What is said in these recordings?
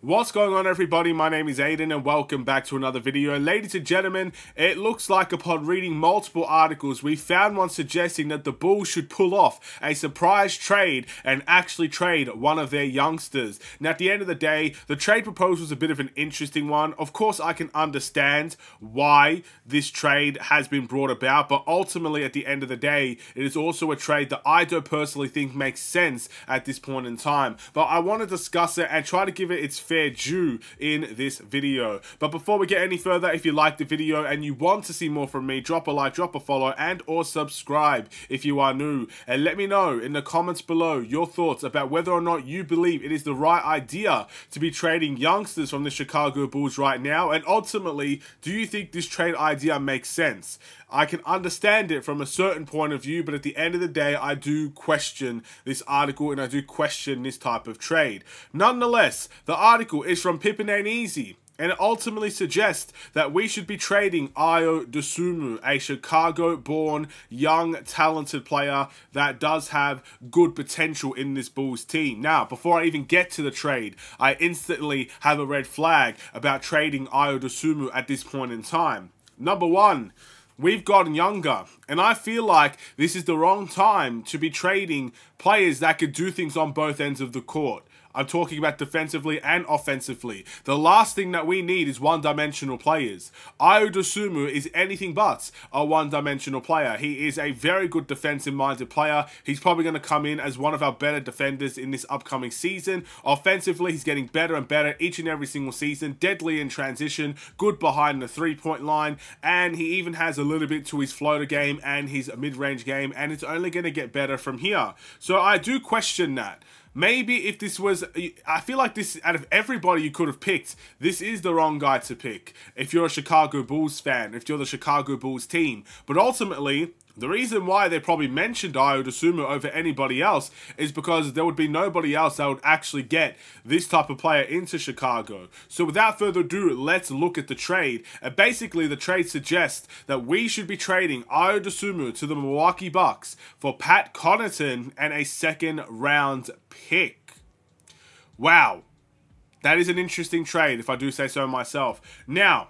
What's going on everybody, my name is Aiden and welcome back to another video. Ladies and gentlemen, it looks like upon reading multiple articles, we found one suggesting that the Bulls should pull off a surprise trade and actually trade one of their youngsters. Now at the end of the day, the trade proposal is a bit of an interesting one. Of course I can understand why this trade has been brought about, but ultimately at the end of the day, it is also a trade that I don't personally think makes sense at this point in time. But I want to discuss it and try to give it its fair due in this video. But before we get any further, if you like the video and you want to see more from me, drop a like, drop a follow, and or subscribe if you are new. And let me know in the comments below your thoughts about whether or not you believe it is the right idea to be trading youngsters from the Chicago Bulls right now. And ultimately, do you think this trade idea makes sense? I can understand it from a certain point of view, but at the end of the day, I do question this article and I do question this type of trade. Nonetheless, the article is from Pippen Ain't Easy and it ultimately suggests that we should be trading Ayo Dosunmu, a Chicago-born, young, talented player that does have good potential in this Bulls team. Now, before I even get to the trade, I instantly have a red flag about trading Ayo Dosunmu at this point in time. Number one, we've gotten younger. And I feel like this is the wrong time to be trading players that could do things on both ends of the court. I'm talking about defensively and offensively. The last thing that we need is one-dimensional players. Ayo Dosunmu is anything but a one-dimensional player. He is a very good defensive-minded player. He's probably going to come in as one of our better defenders in this upcoming season. Offensively, he's getting better and better each and every single season. Deadly in transition, good behind the three-point line, and he even has a little bit to his floater game and his mid-range game, and it's only going to get better from here. So I do question that. Maybe if this was, I feel like this, out of everybody you could have picked, this is the wrong guy to pick. If you're a Chicago Bulls fan, if you're the Chicago Bulls team. But ultimately, the reason why they probably mentioned Ayo Dosunmu over anybody else is because there would be nobody else that would actually get this type of player into Chicago. So without further ado, let's look at the trade. And basically, the trade suggests that we should be trading Ayo Dosunmu to the Milwaukee Bucks for Pat Connaughton and a second round pick. Wow. That is an interesting trade, if I do say so myself. Now,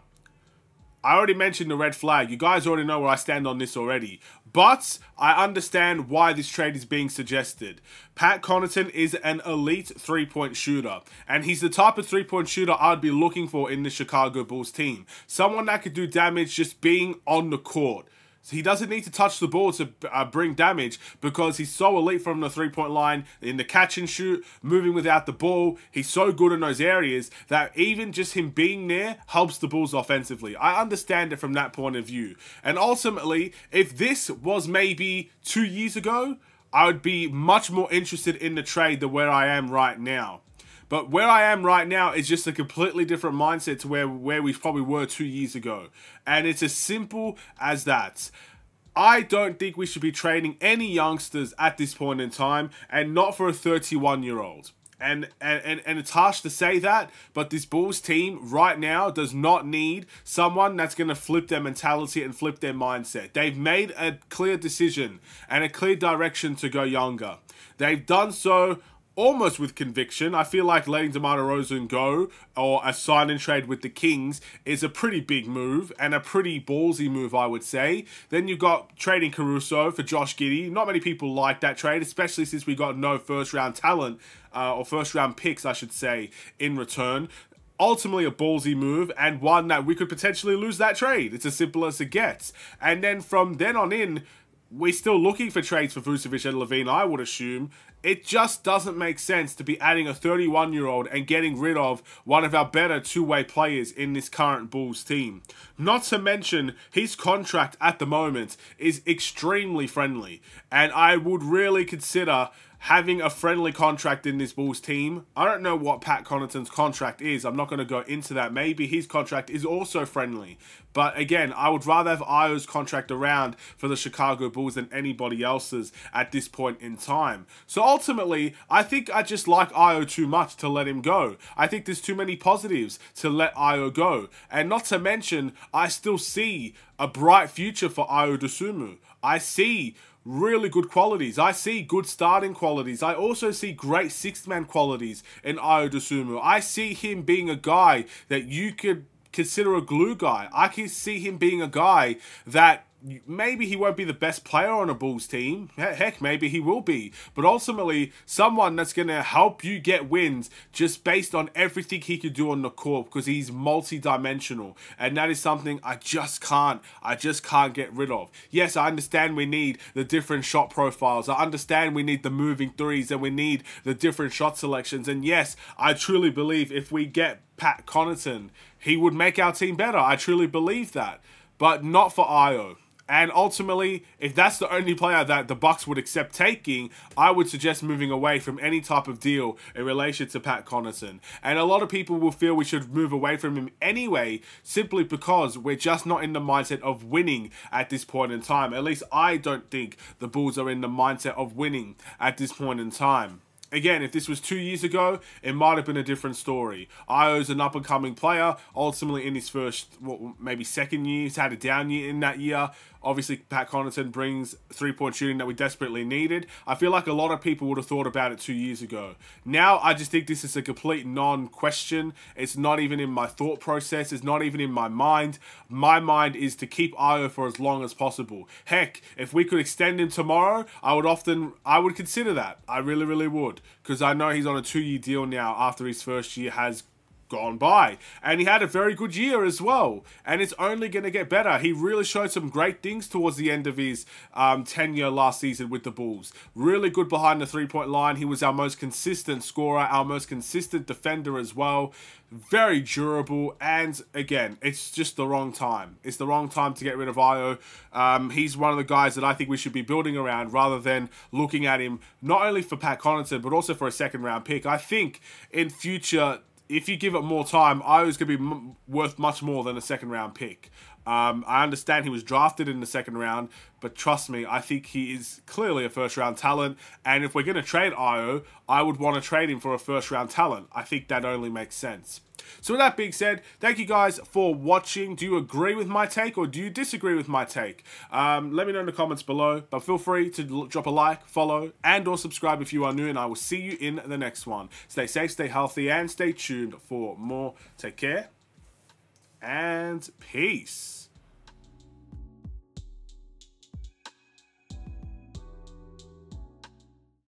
I already mentioned the red flag. You guys already know where I stand on this already. But I understand why this trade is being suggested. Pat Connaughton is an elite three-point shooter. And he's the type of three-point shooter I'd be looking for in the Chicago Bulls team. Someone that could do damage just being on the court. He doesn't need to touch the ball to uh, bring damage because he's so elite from the three-point line in the catch and shoot, moving without the ball. He's so good in those areas that even just him being there helps the Bulls offensively. I understand it from that point of view. And ultimately, if this was maybe two years ago, I would be much more interested in the trade than where I am right now. But where I am right now is just a completely different mindset to where, where we probably were two years ago. And it's as simple as that. I don't think we should be training any youngsters at this point in time and not for a 31 year old. And, and, and and it's harsh to say that, but this Bulls team right now does not need someone that's going to flip their mentality and flip their mindset. They've made a clear decision and a clear direction to go younger. They've done so almost with conviction. I feel like letting DeMar DeRozan go or a sign and trade with the Kings is a pretty big move and a pretty ballsy move, I would say. Then you've got trading Caruso for Josh Giddey. Not many people like that trade, especially since we got no first round talent uh, or first round picks, I should say, in return ultimately a ballsy move and one that we could potentially lose that trade. It's as simple as it gets. And then from then on in, we're still looking for trades for Vucevic and LaVine, I would assume. It just doesn't make sense to be adding a 31 year old and getting rid of one of our better two way players in this current Bulls team. Not to mention, his contract at the moment is extremely friendly, and I would really consider having a friendly contract in this Bulls team. I don't know what Pat Connaughton's contract is. I'm not going to go into that. Maybe his contract is also friendly. But again, I would rather have Ayo's contract around for the Chicago Bulls than anybody else's at this point in time. So ultimately, I think I just like Ayo too much to let him go. I think there's too many positives to let Ayo go. And not to mention, I still see a bright future for Ayo Dosunmu. I see really good qualities. I see good starting qualities. I also see great sixth-man qualities in Dosunmu. I see him being a guy that you could consider a glue guy. I can see him being a guy that maybe he won't be the best player on a Bulls team. Heck, maybe he will be. But ultimately, someone that's going to help you get wins just based on everything he could do on the court because he's multi-dimensional. And that is something I just can't, I just can't get rid of. Yes, I understand we need the different shot profiles. I understand we need the moving threes and we need the different shot selections. And yes, I truly believe if we get Pat Connaughton, he would make our team better. I truly believe that. But not for Ayo. And ultimately, if that's the only player that the Bucks would accept taking, I would suggest moving away from any type of deal in relation to Pat Connaughton. And a lot of people will feel we should move away from him anyway, simply because we're just not in the mindset of winning at this point in time. At least I don't think the Bulls are in the mindset of winning at this point in time. Again, if this was two years ago, it might have been a different story. Ayo's an up-and-coming player, ultimately in his first, what, maybe second year. He's had a down year in that year. Obviously, Pat Connaughton brings three-point shooting that we desperately needed. I feel like a lot of people would have thought about it two years ago. Now, I just think this is a complete non-question. It's not even in my thought process. It's not even in my mind. My mind is to keep Ayo for as long as possible. Heck, if we could extend him tomorrow, I would often, I would consider that. I really, really would. Because I know he's on a two-year deal now after his first year has gone by. And he had a very good year as well. And it's only going to get better. He really showed some great things towards the end of his um, tenure last season with the Bulls. Really good behind the three-point line. He was our most consistent scorer, our most consistent defender as well. Very durable. And again, it's just the wrong time. It's the wrong time to get rid of Ayo. Um, he's one of the guys that I think we should be building around rather than looking at him not only for Pat Connaughton, but also for a second round pick. I think in future if you give it more time, I was going to be worth much more than a second round pick. Um, I understand he was drafted in the second round, but trust me, I think he is clearly a first round talent. And if we're going to trade Ayo, I would want to trade him for a first round talent. I think that only makes sense. So with that being said, thank you guys for watching. Do you agree with my take or do you disagree with my take? Um, let me know in the comments below, but feel free to drop a like, follow, and or subscribe if you are new, and I will see you in the next one. Stay safe, stay healthy, and stay tuned for more. Take care, and peace.